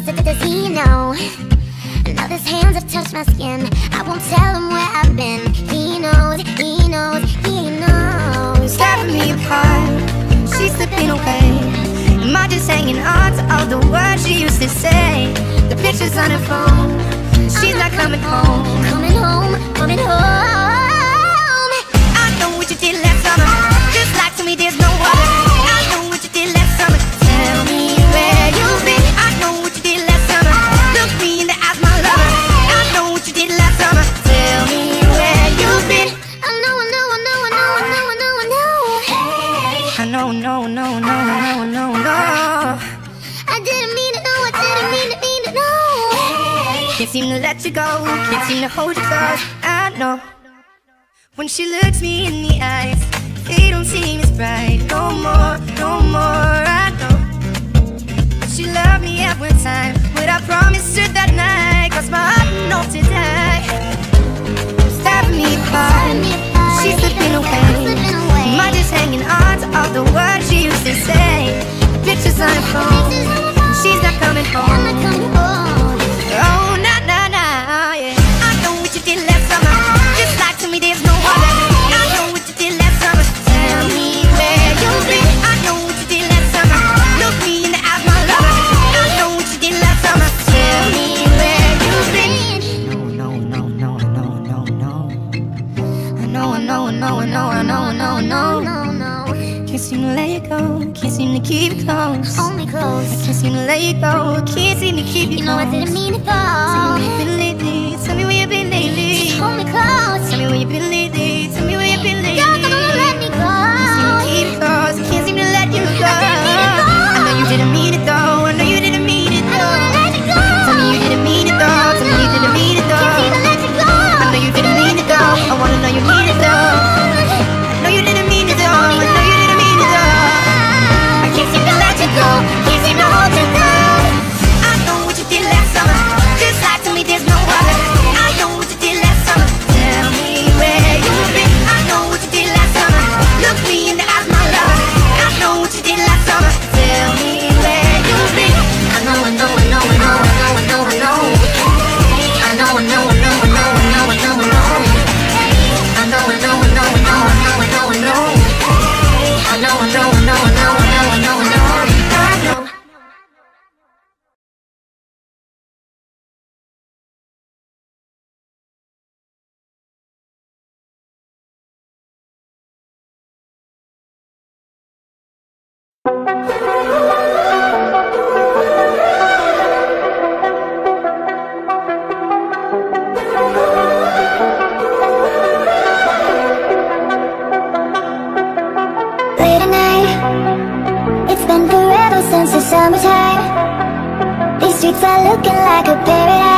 closer to the Zeno his hands have touched my skin. I won't tell him where I've been. He knows, he knows, he knows. Tearing me apart. She's slipping away. Am I just hanging on to all the words she used to say? The pictures on her phone. She's not coming home. Coming home, coming home. I know what you did last summer. Just lie to me, there's no way. gonna let you go. Can't seem to hold you close, I know. When she looks me in the eyes They don't seem as bright. No more, no more, I know. She loved me at one time But I promised her that night. Cause my heart knows to die. Stabbing me apart. She's slipping away. Am I just hanging on to all the words she used to say. Pictures on her phone. She's not coming home. Can't seem to let you go. Can't seem to keep you, you know I didn't mean it though it's been forever since the summertime. These streets are looking like a paradise.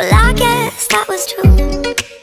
Well, I guess that was true.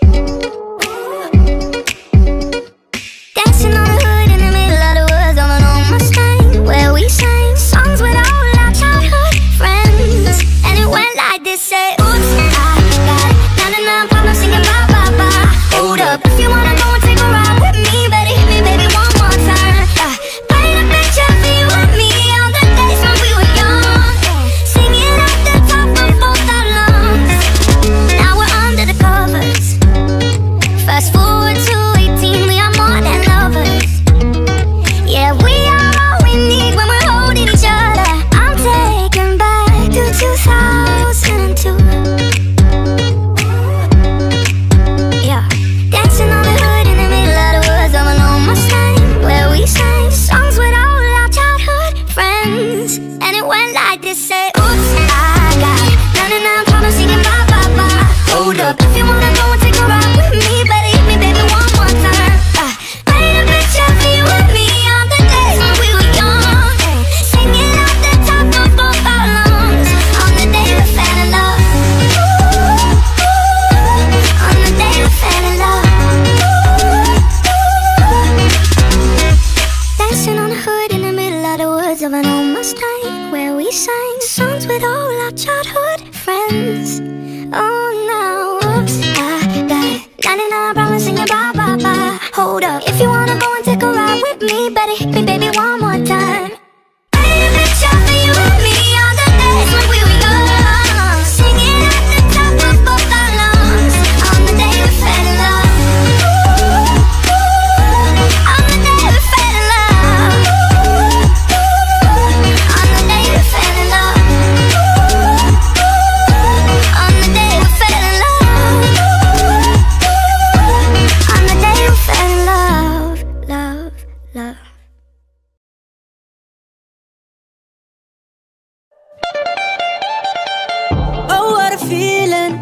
feeling.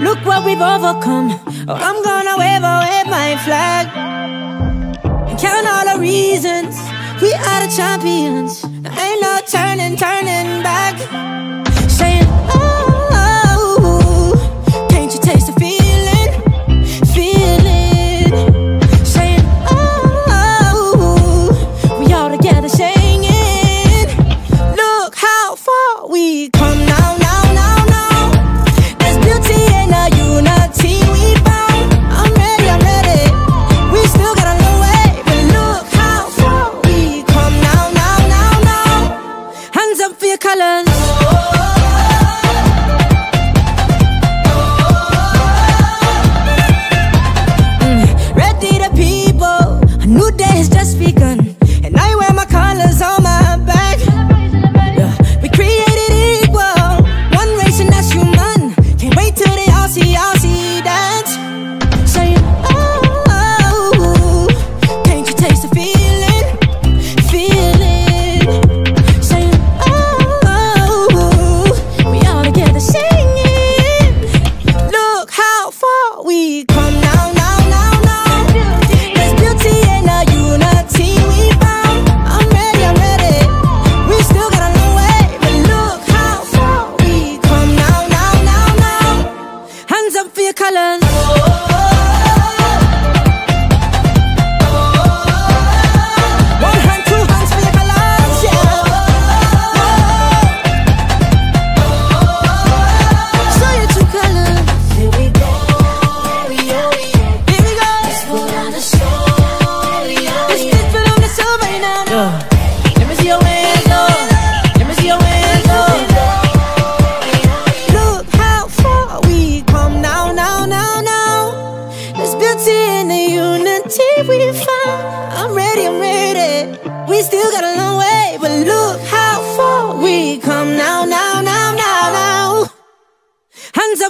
Look what we've overcome. Oh, I'm gonna wave, wave my flag. And count all the reasons. We are the champions. There ain't no turning, turning back. Saying, oh, can't you taste the feeling? Feeling. Saying, oh, we all together singing. Look how far we come.